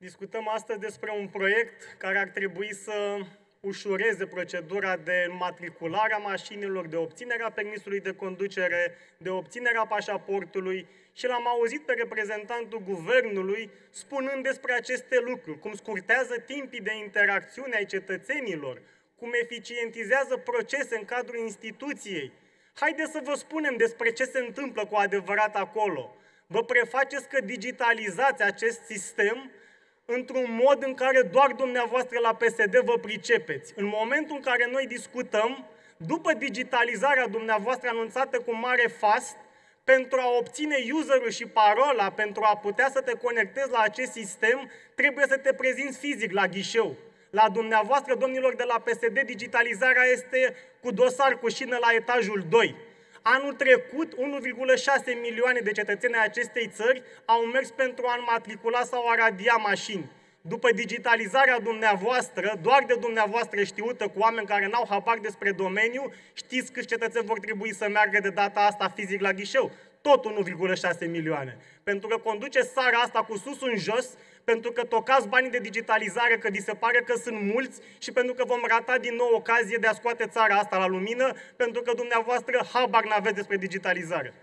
Discutăm astăzi despre un proiect care ar trebui să ușureze procedura de matriculare a mașinilor, de obținerea permisului de conducere, de obținerea pașaportului și l-am auzit pe reprezentantul guvernului spunând despre aceste lucruri, cum scurtează timpii de interacțiune ai cetățenilor, cum eficientizează procese în cadrul instituției. Haideți să vă spunem despre ce se întâmplă cu adevărat acolo. Vă prefaceți că digitalizați acest sistem într-un mod în care doar dumneavoastră la PSD vă pricepeți. În momentul în care noi discutăm, după digitalizarea dumneavoastră anunțată cu mare fast, pentru a obține userul și parola, pentru a putea să te conectezi la acest sistem, trebuie să te prezinți fizic la ghișeu. La dumneavoastră, domnilor de la PSD, digitalizarea este cu dosar cu șină la etajul 2. Anul trecut, 1,6 milioane de cetățeni ai acestei țări au mers pentru a înmatricula sau a radia mașini. După digitalizarea dumneavoastră, doar de dumneavoastră știută cu oameni care n-au habar despre domeniu, știți câți cetățeni vor trebui să meargă de data asta fizic la ghișeu? Tot 1,6 milioane. Pentru că conduce țara asta cu sus în jos, pentru că tocați banii de digitalizare, că vi se pare că sunt mulți și pentru că vom rata din nou ocazie de a scoate țara asta la lumină, pentru că dumneavoastră habar n-aveți despre digitalizare.